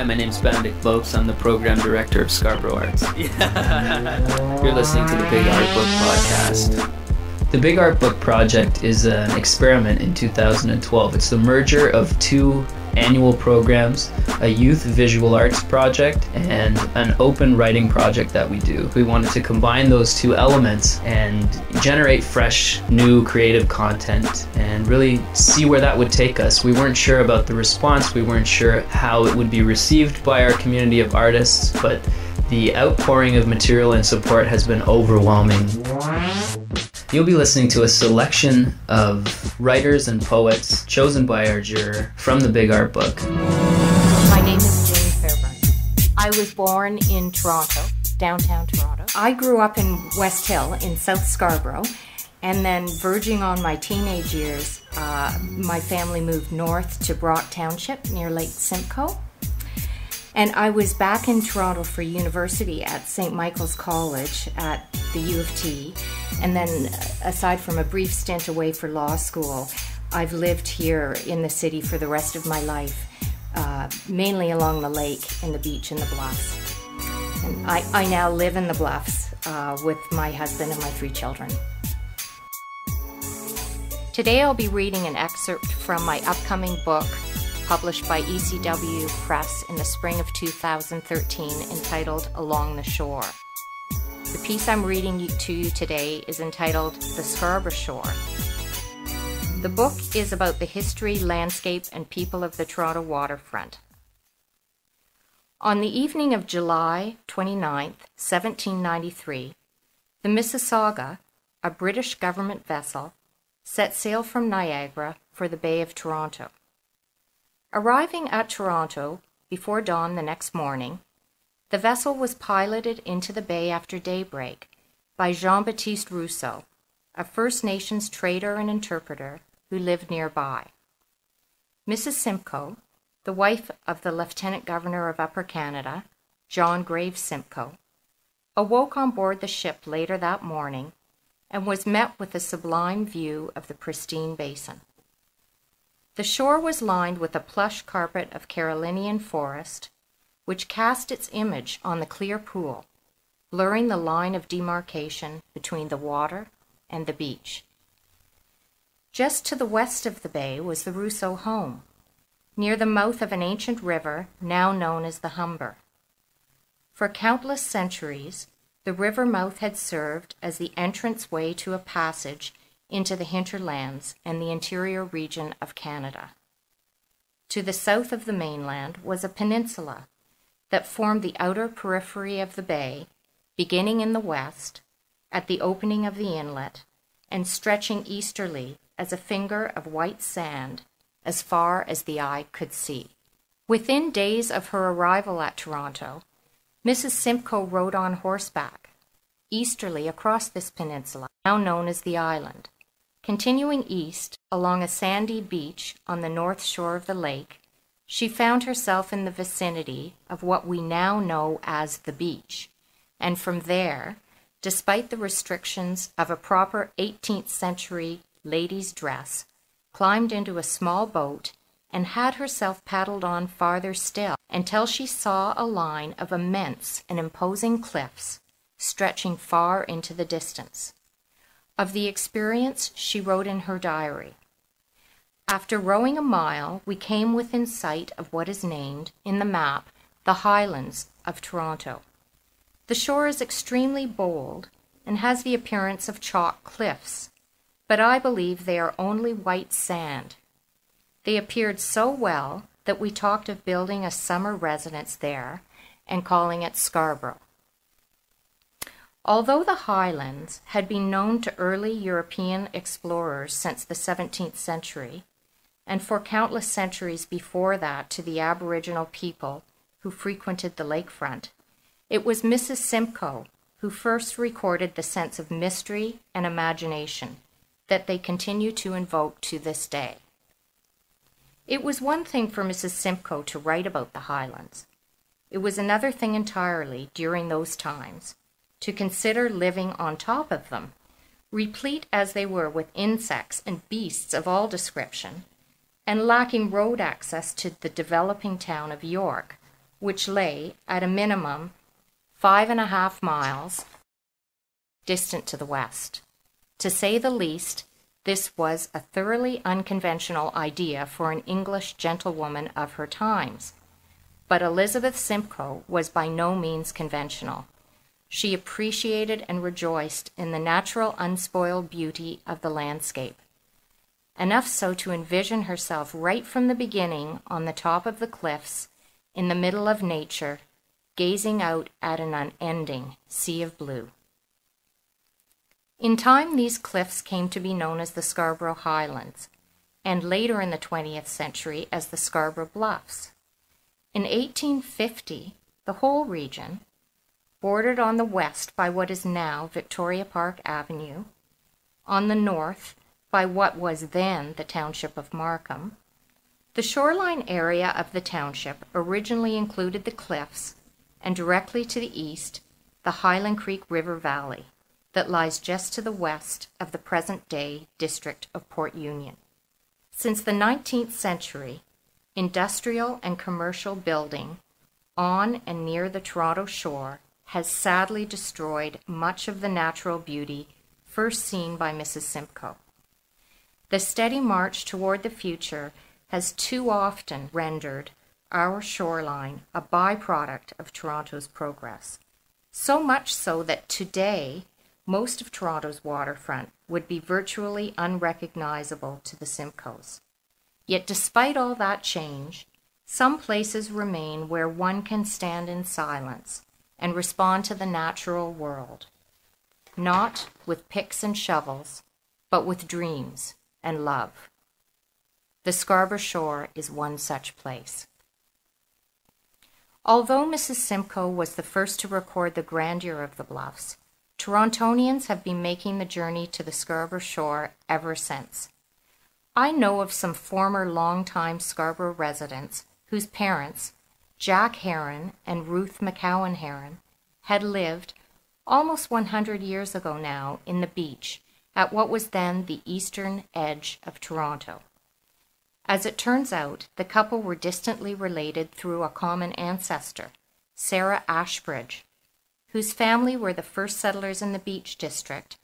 Hi, my name's Benedict Lopes. I'm the program director of Scarborough Arts. You're listening to the Big Art Book Podcast. The Big Art Book Project is an experiment in 2012. It's the merger of two annual programs, a youth visual arts project, and an open writing project that we do. We wanted to combine those two elements and generate fresh, new creative content and really see where that would take us. We weren't sure about the response, we weren't sure how it would be received by our community of artists, but the outpouring of material and support has been overwhelming. You'll be listening to a selection of writers and poets chosen by our juror from the Big Art Book. My name is Jane Fairburn. I was born in Toronto, downtown Toronto. I grew up in West Hill in South Scarborough, and then verging on my teenage years, uh, my family moved north to Brock Township near Lake Simcoe. And I was back in Toronto for university at St. Michael's College at the U of T. And then, aside from a brief stint away for law school, I've lived here in the city for the rest of my life, uh, mainly along the lake and the beach and the bluffs. And I, I now live in the bluffs uh, with my husband and my three children. Today I'll be reading an excerpt from my upcoming book, published by ECW Press in the spring of 2013, entitled Along the Shore. The piece I'm reading to you today is entitled The Scarborough Shore. The book is about the history, landscape, and people of the Toronto waterfront. On the evening of July 29, 1793, the Mississauga, a British government vessel, set sail from Niagara for the Bay of Toronto. Arriving at Toronto before dawn the next morning, the vessel was piloted into the bay after daybreak by Jean Baptiste Rousseau, a First Nations trader and interpreter who lived nearby. Mrs. Simcoe, the wife of the Lieutenant Governor of Upper Canada, John Graves Simcoe, awoke on board the ship later that morning and was met with a sublime view of the pristine basin. The shore was lined with a plush carpet of Carolinian forest, which cast its image on the clear pool, blurring the line of demarcation between the water and the beach. Just to the west of the bay was the Rousseau home, near the mouth of an ancient river now known as the Humber. For countless centuries, the river mouth had served as the entrance way to a passage into the hinterlands and the interior region of Canada. To the south of the mainland was a peninsula that formed the outer periphery of the bay, beginning in the west, at the opening of the inlet, and stretching easterly as a finger of white sand as far as the eye could see. Within days of her arrival at Toronto, Mrs. Simcoe rode on horseback, easterly across this peninsula, now known as the island, Continuing east, along a sandy beach on the north shore of the lake, she found herself in the vicinity of what we now know as the beach, and from there, despite the restrictions of a proper 18th century lady's dress, climbed into a small boat and had herself paddled on farther still until she saw a line of immense and imposing cliffs stretching far into the distance. Of the experience, she wrote in her diary. After rowing a mile, we came within sight of what is named, in the map, the Highlands of Toronto. The shore is extremely bold and has the appearance of chalk cliffs, but I believe they are only white sand. They appeared so well that we talked of building a summer residence there and calling it Scarborough. Although the highlands had been known to early European explorers since the 17th century, and for countless centuries before that to the Aboriginal people who frequented the lakefront, it was Mrs. Simcoe who first recorded the sense of mystery and imagination that they continue to invoke to this day. It was one thing for Mrs. Simcoe to write about the Highlands. It was another thing entirely during those times to consider living on top of them, replete as they were with insects and beasts of all description, and lacking road access to the developing town of York, which lay, at a minimum, five and a half miles distant to the west. To say the least, this was a thoroughly unconventional idea for an English gentlewoman of her times. But Elizabeth Simcoe was by no means conventional. She appreciated and rejoiced in the natural, unspoiled beauty of the landscape. Enough so to envision herself right from the beginning on the top of the cliffs, in the middle of nature, gazing out at an unending sea of blue. In time, these cliffs came to be known as the Scarborough Highlands, and later in the 20th century as the Scarborough Bluffs. In 1850, the whole region, bordered on the west by what is now Victoria Park Avenue, on the north by what was then the township of Markham, the shoreline area of the township originally included the cliffs and directly to the east the Highland Creek River Valley that lies just to the west of the present day district of Port Union. Since the 19th century, industrial and commercial building on and near the Toronto shore has sadly destroyed much of the natural beauty first seen by Mrs. Simcoe. The steady march toward the future has too often rendered our shoreline a byproduct of Toronto's progress. So much so that today most of Toronto's waterfront would be virtually unrecognizable to the Simcoes. Yet, despite all that change, some places remain where one can stand in silence and respond to the natural world, not with picks and shovels, but with dreams and love. The Scarborough Shore is one such place. Although Mrs. Simcoe was the first to record the grandeur of the bluffs, Torontonians have been making the journey to the Scarborough shore ever since. I know of some former long-time Scarborough residents whose parents, Jack Heron and Ruth McCowan Heron, had lived almost 100 years ago now in the beach at what was then the eastern edge of Toronto. As it turns out, the couple were distantly related through a common ancestor, Sarah Ashbridge, whose family were the first settlers in the Beach District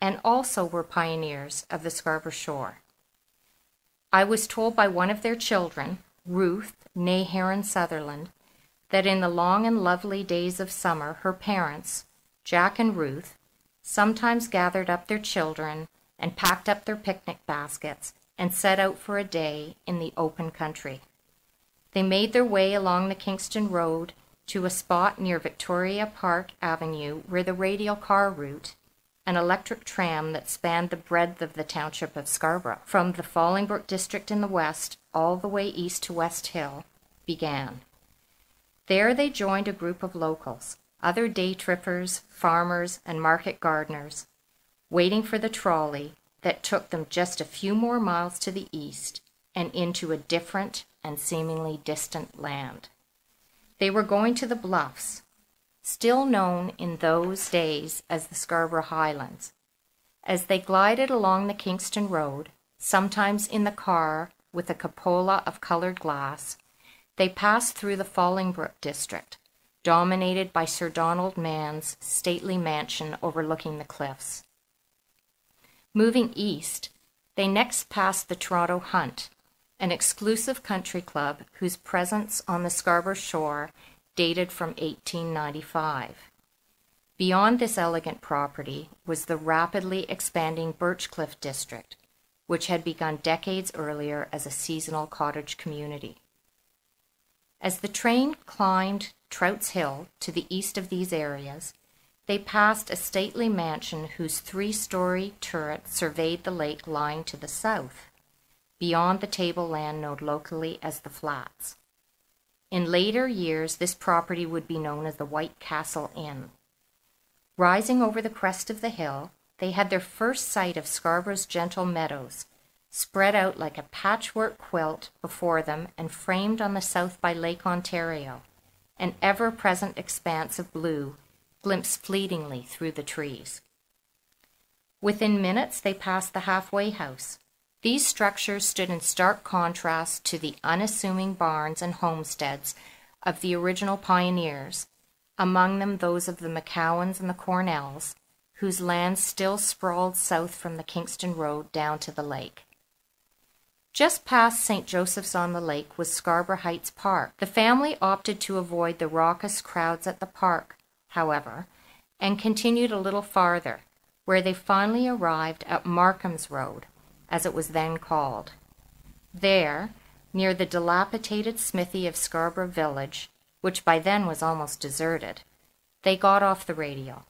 and also were pioneers of the Scarborough Shore. I was told by one of their children, Ruth, née Heron Sutherland, that in the long and lovely days of summer her parents, Jack and Ruth, sometimes gathered up their children and packed up their picnic baskets and set out for a day in the open country. They made their way along the Kingston Road to a spot near Victoria Park Avenue where the radial car route, an electric tram that spanned the breadth of the township of Scarborough, from the Fallingbrook district in the west all the way east to West Hill, began. There they joined a group of locals, other day trippers, farmers, and market gardeners, waiting for the trolley that took them just a few more miles to the east and into a different and seemingly distant land. They were going to the Bluffs, still known in those days as the Scarborough Highlands. As they glided along the Kingston Road, sometimes in the car with a cupola of colored glass, they passed through the Fallingbrook district, dominated by Sir Donald Mann's stately mansion overlooking the cliffs. Moving east, they next passed the Toronto Hunt, an exclusive country club whose presence on the Scarborough shore dated from 1895. Beyond this elegant property was the rapidly expanding Birchcliff district, which had begun decades earlier as a seasonal cottage community. As the train climbed Trout's Hill to the east of these areas, they passed a stately mansion whose three story turret surveyed the lake lying to the south beyond the tableland known locally as the Flats. In later years, this property would be known as the White Castle Inn. Rising over the crest of the hill, they had their first sight of Scarborough's gentle meadows, spread out like a patchwork quilt before them and framed on the south by Lake Ontario, an ever present expanse of blue glimpsed fleetingly through the trees. Within minutes, they passed the halfway house, these structures stood in stark contrast to the unassuming barns and homesteads of the original pioneers, among them those of the McCowans and the Cornells, whose lands still sprawled south from the Kingston Road down to the lake. Just past St. Joseph's on the Lake was Scarborough Heights Park. The family opted to avoid the raucous crowds at the park, however, and continued a little farther, where they finally arrived at Markham's Road, as it was then called. There, near the dilapidated smithy of Scarborough Village, which by then was almost deserted, they got off the radial.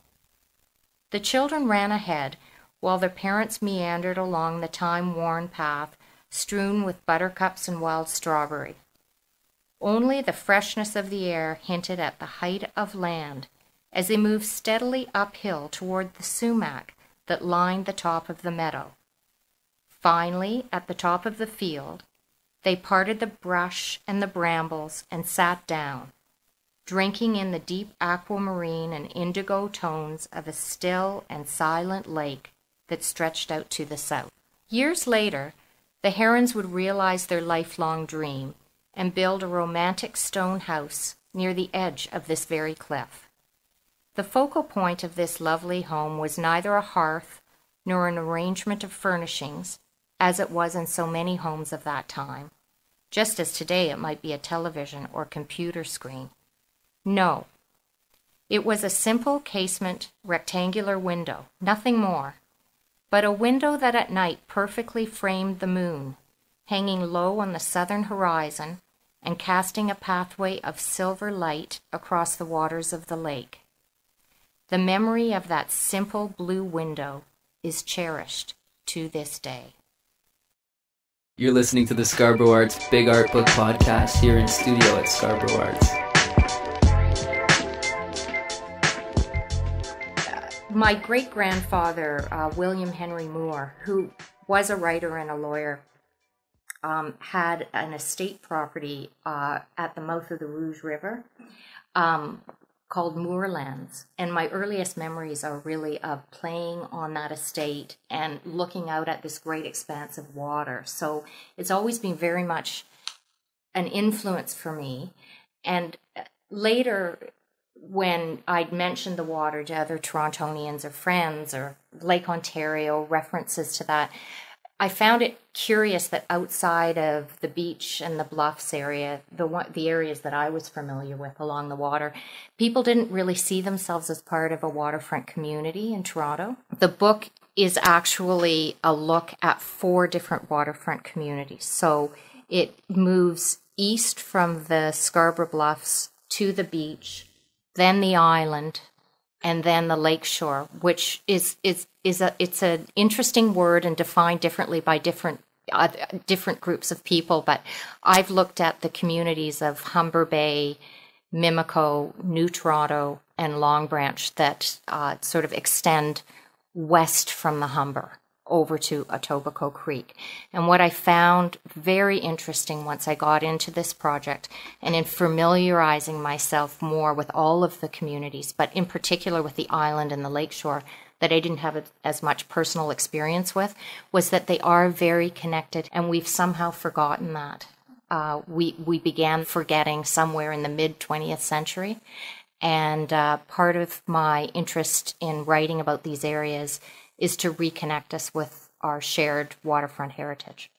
The children ran ahead while their parents meandered along the time worn path strewn with buttercups and wild strawberry. Only the freshness of the air hinted at the height of land as they moved steadily uphill toward the sumac that lined the top of the meadow. Finally, at the top of the field, they parted the brush and the brambles and sat down, drinking in the deep aquamarine and indigo tones of a still and silent lake that stretched out to the south. Years later, the Herons would realize their lifelong dream and build a romantic stone house near the edge of this very cliff. The focal point of this lovely home was neither a hearth nor an arrangement of furnishings, as it was in so many homes of that time, just as today it might be a television or computer screen. No. It was a simple casement rectangular window, nothing more, but a window that at night perfectly framed the moon, hanging low on the southern horizon and casting a pathway of silver light across the waters of the lake. The memory of that simple blue window is cherished to this day. You're listening to the Scarborough Arts Big Art Book Podcast here in studio at Scarborough Arts. My great grandfather, uh, William Henry Moore, who was a writer and a lawyer, um, had an estate property uh, at the mouth of the Rouge River. Um, called Moorlands. And my earliest memories are really of playing on that estate and looking out at this great expanse of water. So it's always been very much an influence for me. And later, when I'd mentioned the water to other Torontonians or friends or Lake Ontario, references to that, I found it curious that outside of the beach and the bluffs area, the the areas that I was familiar with along the water, people didn't really see themselves as part of a waterfront community in Toronto. The book is actually a look at four different waterfront communities. So it moves east from the Scarborough Bluffs to the beach, then the island, and then the lakeshore, which is is is a it's an interesting word and defined differently by different uh, different groups of people. But I've looked at the communities of Humber Bay, Mimico, New Toronto, and Long Branch that uh, sort of extend west from the Humber over to Etobicoke Creek. And what I found very interesting once I got into this project and in familiarizing myself more with all of the communities, but in particular with the island and the lakeshore that I didn't have as much personal experience with, was that they are very connected and we've somehow forgotten that. Uh, we, we began forgetting somewhere in the mid 20th century. And uh, part of my interest in writing about these areas is to reconnect us with our shared waterfront heritage.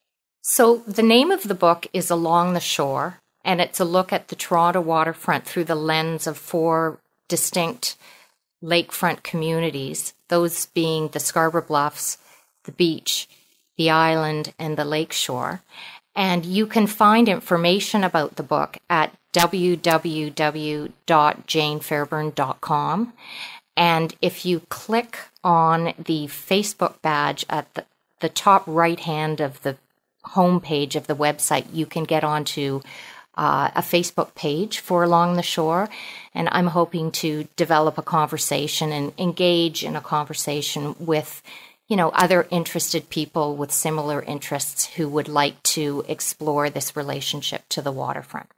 So, the name of the book is Along the Shore, and it's a look at the Toronto waterfront through the lens of four distinct lakefront communities, those being the Scarborough Bluffs, the beach, the island, and the lakeshore. And you can find information about the book at www.janefairburn.com. And if you click on the Facebook badge at the, the top right hand of the homepage of the website, you can get onto uh, a Facebook page for Along the Shore. And I'm hoping to develop a conversation and engage in a conversation with, you know, other interested people with similar interests who would like to explore this relationship to the waterfront.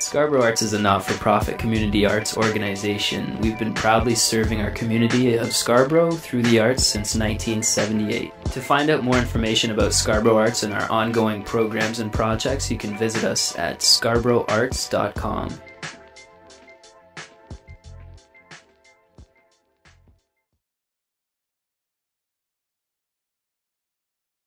Scarborough Arts is a not for profit community arts organization. We've been proudly serving our community of Scarborough through the arts since 1978. To find out more information about Scarborough Arts and our ongoing programs and projects, you can visit us at scarborougharts.com.